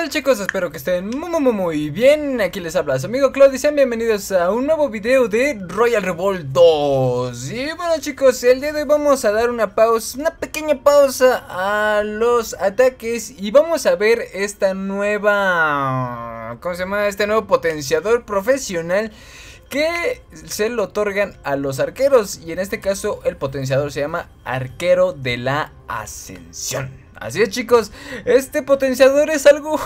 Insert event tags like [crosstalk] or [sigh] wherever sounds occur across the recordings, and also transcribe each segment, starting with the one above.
tal chicos? Espero que estén muy, muy, muy bien Aquí les habla su amigo Claudio y sean bienvenidos a un nuevo video de Royal Revolt 2 Y bueno chicos, el día de hoy vamos a dar una pausa, una pequeña pausa a los ataques Y vamos a ver esta nueva, ¿cómo se llama? Este nuevo potenciador profesional que se lo otorgan a los arqueros y en este caso el potenciador se llama arquero de la ascensión. Así es chicos, este potenciador es algo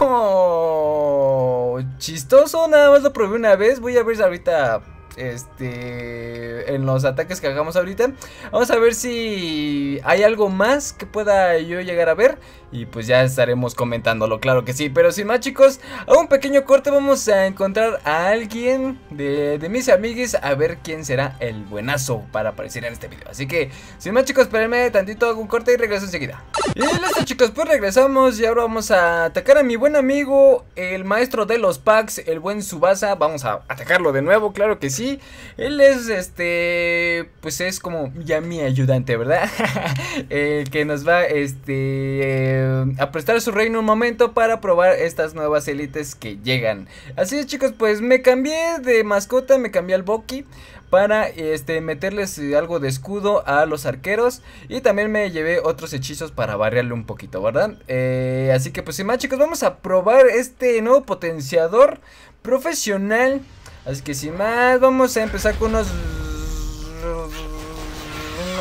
chistoso, nada más lo probé una vez, voy a ver ahorita este en los ataques que hagamos ahorita. Vamos a ver si hay algo más que pueda yo llegar a ver y pues ya estaremos comentándolo, claro que sí. Pero sin más chicos, a un pequeño corte vamos a encontrar a alguien de, de mis amiguis a ver quién será el buenazo para aparecer en este video. Así que sin más chicos, espérenme tantito, hago un corte y regreso enseguida. Y listo chicos, pues regresamos y ahora vamos a atacar a mi buen amigo, el maestro de los packs, el buen Subasa. Vamos a atacarlo de nuevo, claro que sí. Él es este, pues es como ya mi ayudante, ¿verdad? [laughs] el que nos va este a prestar su reino un momento para probar estas nuevas élites que llegan. Así es chicos, pues me cambié de mascota, me cambié al Boki para este meterles algo de escudo a los arqueros y también me llevé otros hechizos para variarle un poquito, ¿verdad? Eh, así que pues sin más chicos, vamos a probar este nuevo potenciador profesional. Así que sin más, vamos a empezar con unos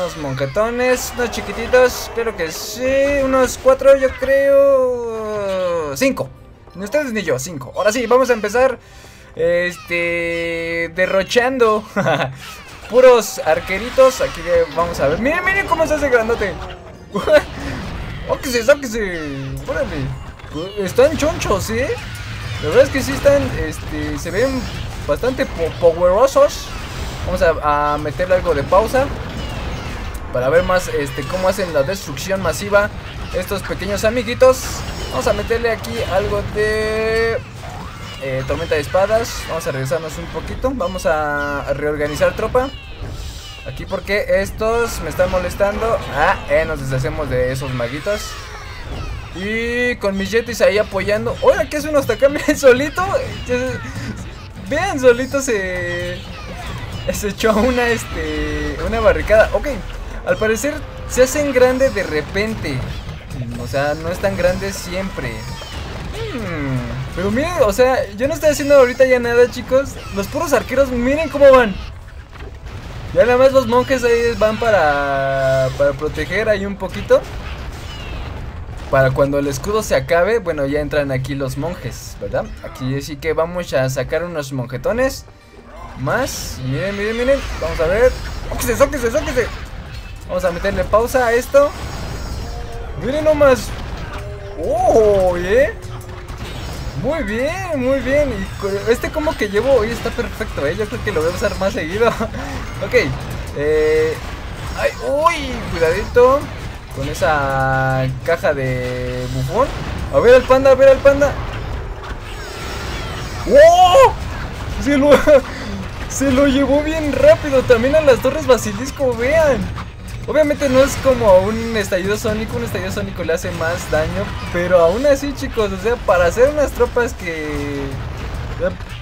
unos monquetones, unos chiquititos, espero que sí, unos cuatro yo creo, cinco, ni ustedes ni yo, cinco. Ahora sí, vamos a empezar, este, derrochando [laughs] puros arqueritos, aquí vamos a ver, miren, miren cómo se hace grandote. [laughs] Sáquese, sáquese, órale, están chonchos, ¿eh? La verdad es que sí están, este, se ven bastante poderosos. Vamos a, a meterle algo de pausa para ver más este cómo hacen la destrucción masiva estos pequeños amiguitos. Vamos a meterle aquí algo de eh, tormenta de espadas. Vamos a regresarnos un poquito. Vamos a reorganizar tropa. Aquí porque estos me están molestando. Ah, eh, nos deshacemos de esos maguitos. Y con mis jetis ahí apoyando. Oiga, ¿qué es uno hasta acá? [laughs] Miren, solito. Vean, solito se. Se echó una, este. Una barricada. Ok, al parecer se hacen grandes de repente. O sea, no es tan grande siempre. Hmm, pero miren, o sea, yo no estoy haciendo ahorita ya nada, chicos. Los puros arqueros, miren cómo van. Ya nada más los monjes ahí van para, para proteger ahí un poquito. Para cuando el escudo se acabe, bueno, ya entran aquí los monjes, ¿verdad? Aquí sí que vamos a sacar unos monjetones. Más. Miren, miren, miren. Vamos a ver. ¡Sóquese, sóquese, sóquese! Vamos a meterle pausa a esto. Miren nomás. ¡Oh! ¿eh? Muy bien, muy bien. Y este como que llevo hoy está perfecto, ¿eh? Yo creo que lo voy a usar más seguido. [laughs] ok. Eh... ¡Ay! ¡Uy! Cuidadito. Con esa caja de bufón. A ver al panda, a ver al panda. ¡Oh! Se lo, [laughs] se lo llevó bien rápido. También a las torres basilisco, vean. Obviamente no es como un estallido sónico, un estallido sónico le hace más daño, pero aún así chicos, o sea, para hacer unas tropas que...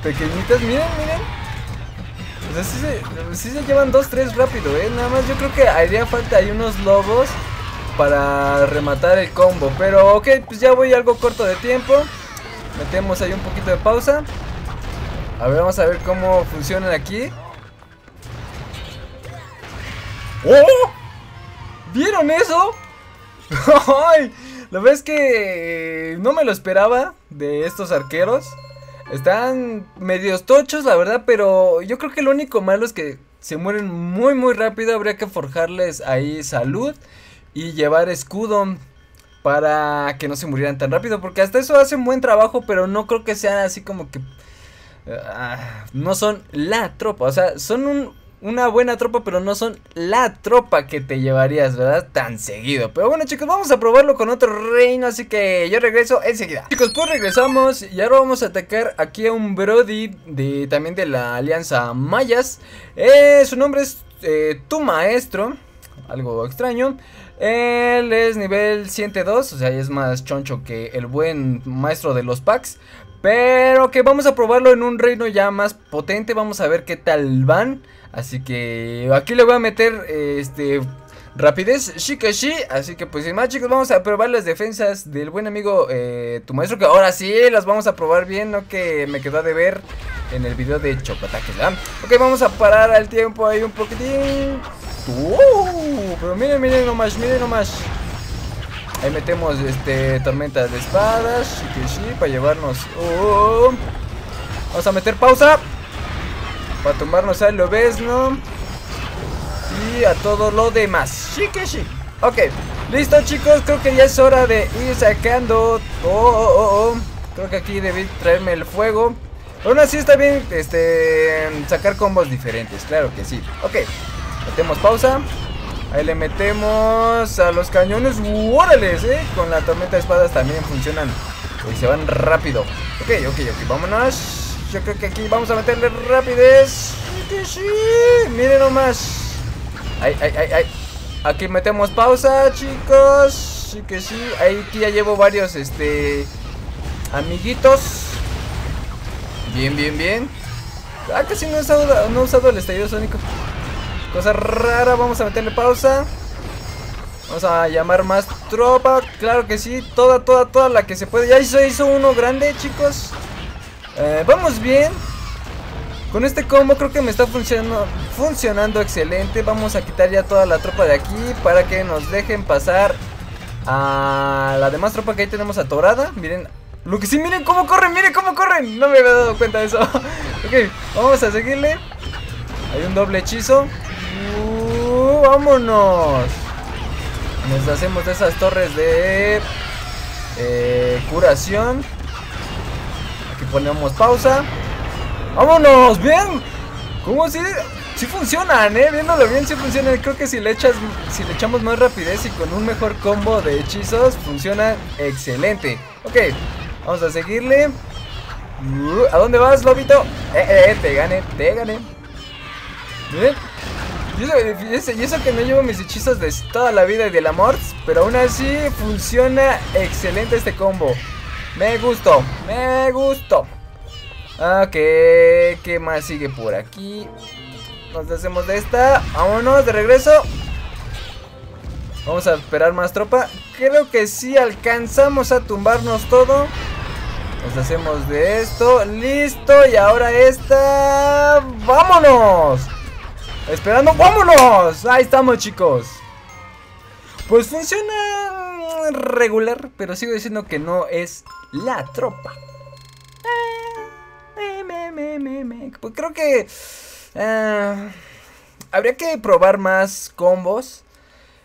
Pequeñitas, miren, miren. O sea, sí se, llevan dos, tres rápido, eh. Nada más yo creo que haría falta ahí unos lobos para rematar el combo. Pero ok, pues ya voy algo corto de tiempo. Metemos ahí un poquito de pausa. A ver, vamos a ver cómo funcionan aquí. ¡Oh! ¿Vieron eso? [laughs] ¡Ay! La verdad es que no me lo esperaba de estos arqueros. Están medios tochos, la verdad, pero yo creo que lo único malo es que se mueren muy muy rápido. Habría que forjarles ahí salud y llevar escudo para que no se murieran tan rápido. Porque hasta eso hacen buen trabajo, pero no creo que sean así como que... Ah, no son la tropa, o sea, son un una buena tropa, pero no son la tropa que te llevarías, ¿verdad? Tan seguido. Pero bueno, chicos, vamos a probarlo con otro reino, así que yo regreso enseguida. Chicos, pues regresamos y ahora vamos a atacar aquí a un Brody de también de la Alianza Mayas. Eh, su nombre es eh, Tu Maestro, algo extraño. Él es nivel 102, o sea, es más choncho que el buen maestro de los packs. Pero que vamos a probarlo en un reino ya más potente, vamos a ver qué tal van. Así que aquí le voy a meter este rapidez Shikashi. Así que pues sin más chicos vamos a probar las defensas del buen amigo eh, tu maestro. Que ahora sí las vamos a probar bien, no que me quedó de ver en el video de Chocotaques. Ok, vamos a parar al tiempo ahí un poquitín. Pero miren, miren nomás, miren nomás. Ahí metemos este tormentas de espadas, Shikashi, para llevarnos. Uh, vamos a meter pausa. Para tomarnos al lobesno y a todo lo demás. Shikeshi. Ok, listo chicos, creo que ya es hora de ir sacando. Oh, oh, oh, oh. Creo que aquí debí traerme el fuego. Aún así está bien este sacar combos diferentes, claro que sí. Ok, metemos pausa. Ahí le metemos a los cañones. ¡Órales! Eh! Con la tormenta de espadas también funcionan. Y se van rápido. Ok, ok, ok, vámonos. Yo creo que aquí vamos a meterle rapidez. Miren nomás. Ay, ay, ay, ay. Aquí metemos pausa, chicos. Sí que sí. Aquí ya llevo varios, este... Amiguitos. Bien, bien, bien. Ah, casi no he usado, no he usado el estallido sónico. Cosa rara, vamos a meterle pausa. Vamos a llamar más tropa. Claro que sí, toda, toda, toda la que se puede. Ya se hizo uno grande, chicos. Eh, vamos bien. Con este combo creo que me está funcionando, funcionando excelente. Vamos a quitar ya toda la tropa de aquí para que nos dejen pasar a la demás tropa que ahí tenemos atorada. Miren, lo que sí, miren cómo corren, miren cómo corren. No me había dado cuenta de eso. [laughs] ok, vamos a seguirle. Hay un doble hechizo. Uh, vámonos. Nos hacemos de esas torres de eh, curación. Aquí ponemos pausa. ¡Vámonos! ¡Bien! ¿Cómo así? Sí funcionan, eh. Viéndolo bien, sí funcionan. Creo que si le echas, si le echamos más rapidez y con un mejor combo de hechizos, funciona excelente. Ok, vamos a seguirle. Uh, ¿A dónde vas, lobito? Eh, eh, eh, te gané, te gané. ¿Bien? Y eso, que no llevo mis hechizos de toda la vida y del amor, pero aún así funciona excelente este combo. Me gustó, me gustó. Ok, ¿qué más sigue por aquí? Nos hacemos de esta. Vámonos, de regreso. Vamos a esperar más tropa. Creo que sí alcanzamos a tumbarnos todo. Nos hacemos de esto. Listo. Y ahora esta. ¡Vámonos! Esperando. ¡Vámonos! Ahí estamos, chicos. Pues funciona regular. Pero sigo diciendo que no es la tropa me, Pues creo que eh, habría que probar más combos.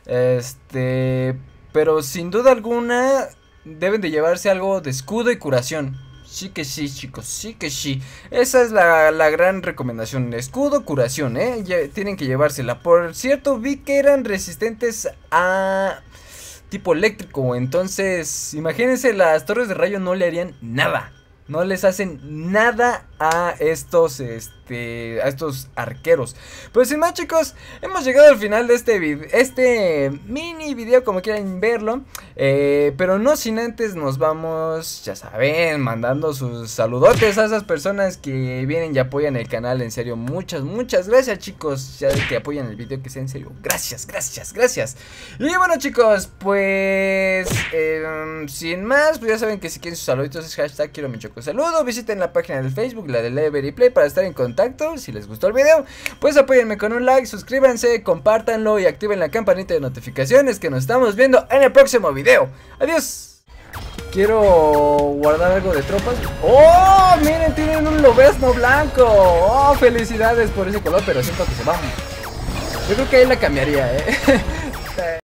Este, pero sin duda alguna deben de llevarse algo de escudo y curación. Sí que sí, chicos, sí que sí. Esa es la, la gran recomendación. Escudo, curación, ¿eh? tienen que llevársela. Por cierto, vi que eran resistentes a tipo eléctrico. Entonces, imagínense, las torres de rayo no le harían nada. No les hacen nada a estos, este, a estos arqueros. Pues sin más chicos, hemos llegado al final de este, este mini video, como quieran verlo. Eh, pero no sin antes nos vamos, ya saben, mandando sus saludotes a esas personas que vienen y apoyan el canal. En serio, muchas, muchas gracias chicos, ya que apoyan el video, que sea en serio. Gracias, gracias, gracias. Y bueno chicos, pues, em, sin más, pues ya saben que si quieren sus saluditos es hashtag quiero mi choco saludo. Visiten la página del Facebook, la de Lever Play, para estar en contacto. Si les gustó el video, pues apóyenme con un like, suscríbanse, compártanlo y activen la campanita de notificaciones que nos estamos viendo en el próximo video. Adiós. Quiero guardar algo de tropas. ¡Oh! Miren, tienen un lobesno blanco. ¡Oh! Felicidades por ese color, pero siento que se va. Yo creo que ahí la cambiaría, ¿eh? [laughs]